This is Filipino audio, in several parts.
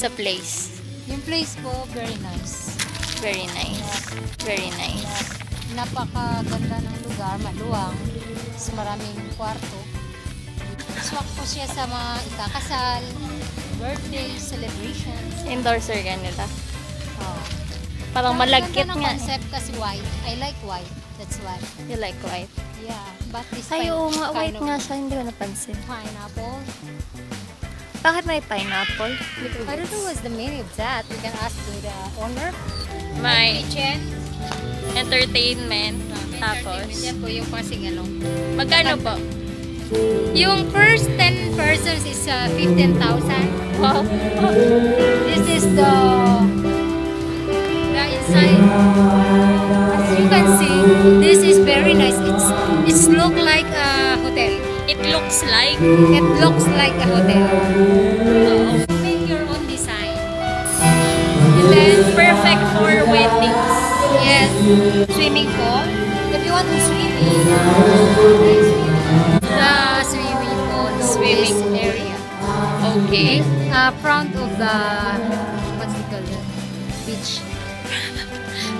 sa place? Yung place ko, very nice. Very nice. Very nice. Napakaganda ng lugar, maluwang. Mas maraming kwarto. Swak po siya sa mga ikakasal, birthday, celebrations. Endorser ka nila. Oh. Parang Ang malagkit ganda ng nga. concept kasi white. I like white. That's why. You like white? Yeah. But this Ay, oo nga. White nga siya. Hindi ko napansin. Pineapple. Bakit may pineapple? I don't know what's the meaning of that. We can ask to the owner. May Kitchen. entertainment. Tapos, Yan po yung passing along. magkano po? Yung first 10 persons is uh, 15,000. Wow. This is the the inside. As you can see, this is very nice. It's it's look like a. It looks like. It looks like a hotel. Make your own design. And then Perfect for weddings. yes, swimming pool. If you want to swim the swimming pool, Swimming area. Okay. Uh, front of the what's it called? Beach.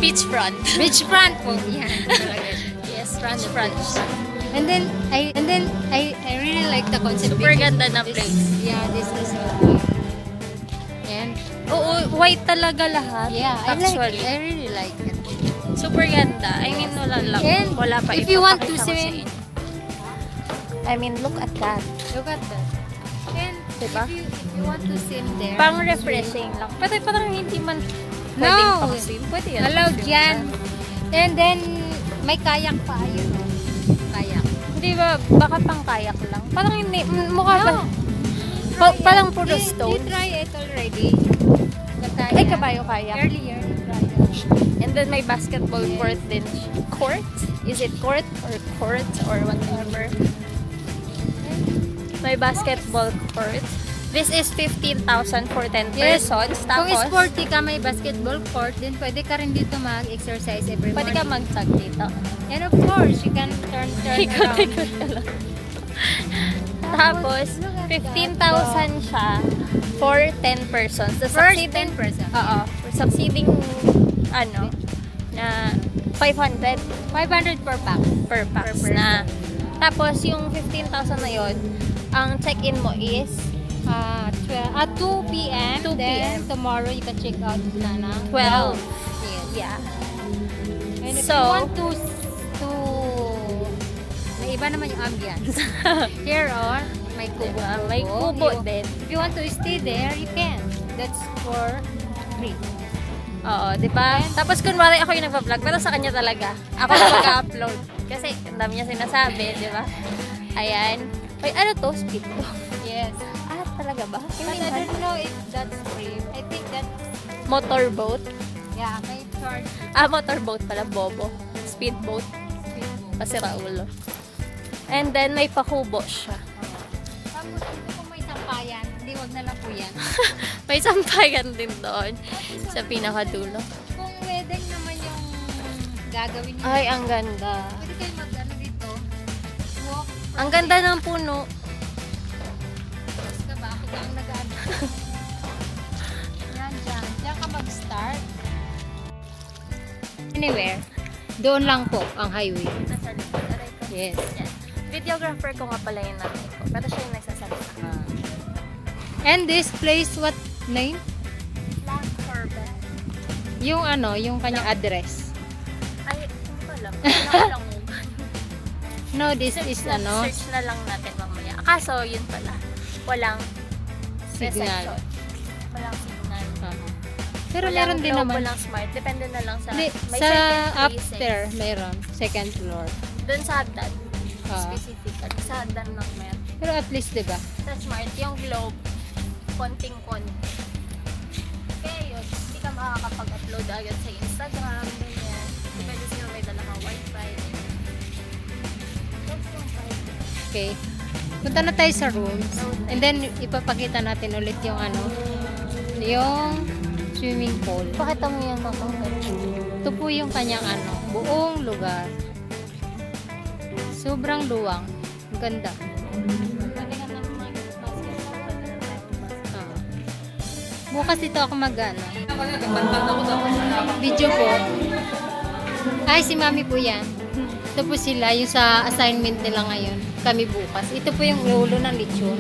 Beach front. Beach front po. Yeah. yes, front front. And then I and then I I really like the concept. Super ganda na this- place. Yeah, this is uh, and Oo, white talaga lahat. yeah, I like Actually. it. I really like it. Super ganda. I mean, wala lang. And wala pa if you want to inyo. I mean, look at that. Look at that. And Diba? if, you, if you want to swim there, Pang refreshing lang. Pwede parang hindi man No. pwedeng pang swim. Pwede yan. allowed yan. And then may kayak pa ayun. Hindi ba, baka pang kayak lang. Parang hindi, mukha ba? No. Pa- parang puro stone. We try it already. Ay, kabayo kayak. Earlier, we tried it. And then may basketball court din. Court? Is it court or court or whatever? May basketball court. This is 15,000 for 10 Yes. persons. Kung Tapos, sporty ka, may basketball court, then pwede ka rin dito mag-exercise every pwede ka morning. mag-tag dito. And of course, you can turn, turn around. Ikot-ikot ka lang. Tapos, look at 15,000 siya for 10 persons. The First succeeding, 10%. oo, for succeeding, ano, na 500 500 per pack. per person. na. Tapos, yung 15,000 na yon ang check-in mo is Uh, 12, at 2 p.m. 2 Then, tomorrow, you can check out na na. 12. Yes. Yeah. And if So, you want to, to, may iba naman yung ambience. Here on, may kubo. Diba? May kubo din. If you want to stay there, you can. That's for free. Oo, di ba? Tapos kunwari ako yung nagpa-vlog, pero sa kanya talaga. Ako yung mag-upload. Kasi ang dami niya sinasabi, di ba? Ayan. Ay, ano to? Speed to. Talaga ba? But Hindi I don't know if that's free. I think that, Motorboat. yeah, may charge. Ah, motorboat pala, bobo. Speedboat. Kasi raulo. And then, may pakubo siya. Tapos dito kung may sampayan, hindi wag na lang po yan. May sampayan din doon sa pinakadulo. Kung wedding naman yung gagawin niyo, Ay, ang ganda. pwede kayo mag ano dito, walk. Ang ganda ng puno. Ang nag-ano? Yan, dyan. Diyan ka mag-start. Anywhere. Doon lang po ang highway. Nasa likod. Aray ko. Yes. Yan. Videographer ko nga pala yung nanay ko. Pero siya yung nagsasalita. And this place, what name? Black. Yung ano, yung kanyang address. Ay, hindi ko alam. Kailangan lang. No, this Search is na, ano, Search na lang natin mamaya. Kaso, yun pala. Walang signal. reception. Walang signal. Uh-huh. Pero Walang meron din globe, naman. Walang smart. Depende na lang sa... Hindi, may sa after, meron. Second floor. Doon sa hagdan. Ah. Specifically. Sa hagdan lang meron. Pero at least, di ba? Sa smart, yung globe, konting-konti. Kaya yun, hindi ka makakapag-upload agad sa Instagram, ganyan. Depende sa'yo may dala wifi. Okay. Punta na tayo sa rooms. And then, ipapakita natin ulit yung ano, yung swimming pool. Pakita mo yan, mama. Ito po yung kanyang ano, buong lugar. Sobrang luwang. Ang ganda. Ah. Bukas dito ako mag ano. Video po. Ay, si mami po yan. Ito po sila, yung sa assignment nila ngayon. Kami bukas. Ito po yung ulo ng lechon.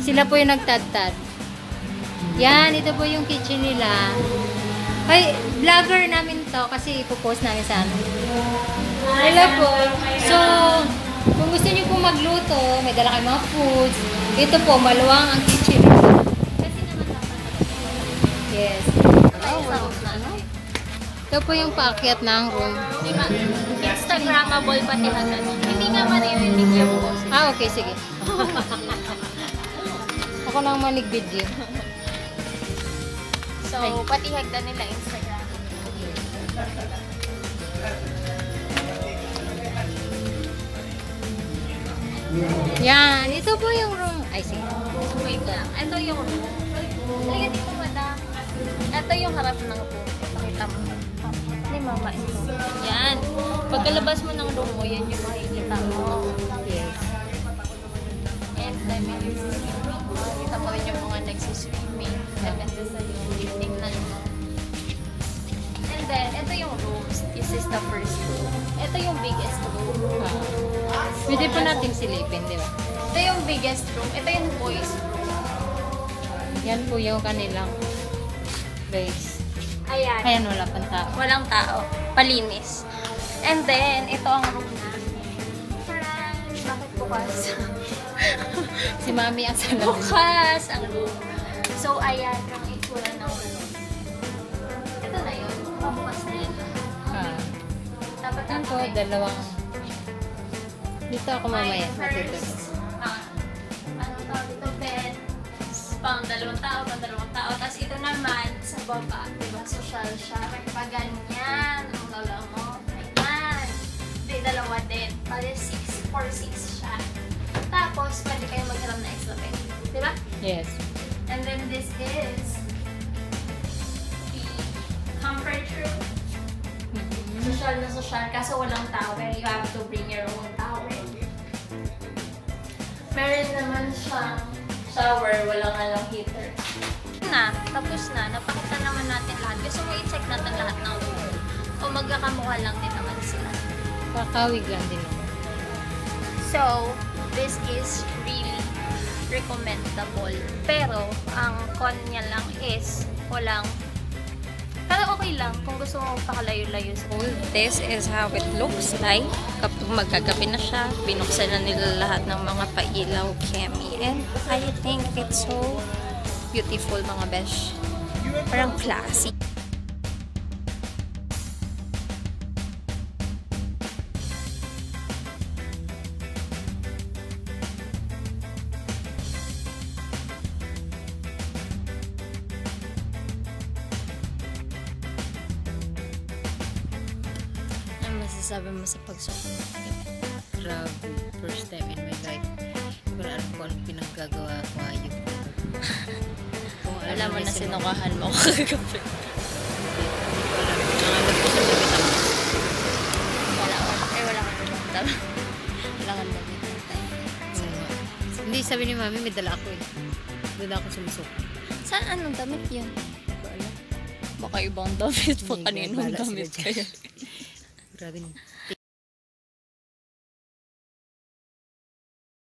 Sila po yung nagtadtad. Yan, ito po yung kitchen nila. Ay, vlogger namin to kasi ipopost namin sa ano. Hello po. So, kung gusto niyo po magluto, may dala kayong mga foods. Ito po, maluwang ang kitchen. Kasi naman dapat Yes. na ano. Ito po yung paakyat ng room. Di ba? Instagrammable pati hagdan. Hindi nga maririnig yung boss. Ah, okay, sige. Ako nang manig video. So, pati hagdan nila Instagram. Yan, ito po yung room. Ay, sige. Wait lang. Ito yung room. Halika dito, madam. Ito yung harap ng room. Pakita mo. Ni mama ito. Yan. Pagkalabas mo ng room mo, yan yung makikita mo. Yes. And then, may swimming. Makikita mo rin yung mga nagsiswimming. Maganda sa yung tingnan mo. And then, ito yung rooms. This is the first room. Ito yung biggest room. Ah. Pwede po nating silipin, di ba? Ito yung biggest room. Ito yung boys room. Yan po yung kanilang base. Ayan. Ayan, wala pang tao. Walang tao. Palinis. And then, ito ang room namin. Parang, bakit bukas? Si Mami ang salamin. bukas ang room. So, ayan ang itsura ng room. Ito na yun. Mabukas na yun. Ah. Dapat po, dalawang... Dito ako mamaya. Matutulog. Dalawang tao, pang dalawang tao. Tapos ito naman, sa baba, diba, social siya. May pa ganyan, ang lola mo. Ayan. Hindi, dalawa din. Pwede six, four, six siya. Tapos, pwede kayo magkaroon na extra bed. Diba? Yes. And then this is the comfort room. Mhm. Social na social, kaso walang towel. You have to bring your own towel. Meron naman siyang shower, wala nga lang heater. Na, tapos na. Napakita naman natin lahat. Gusto mo i-check natin lahat ng room. O magkakamukha lang din naman sila. Kakawig lang din ako. So, this is really recommendable. Pero, ang con niya lang is, walang okay lang kung gusto mo pakalayo-layo sa This is how it looks like. Kapag magkagabi na siya, binuksan na nila lahat ng mga pailaw, kemi. And I think it's so beautiful mga besh. Parang classy. Masasabi mo sa pagsuot mo? Grabe. First time in my life. Pero alam ko anong pinaggagawa ko ayun. Kung Alam mo may na sinu- sinukahan mo kagabi. Ko sa ako. Wala ko. Eh, wala ko damit. Oo nga. Hindi, sabi ni mami, may dala ako eh. Doon ako sumusok. Saan anong damit yun? Hindi ko. Baka ibang damit pa Hindi, kaninong damit dyan. Kaya. Grabe.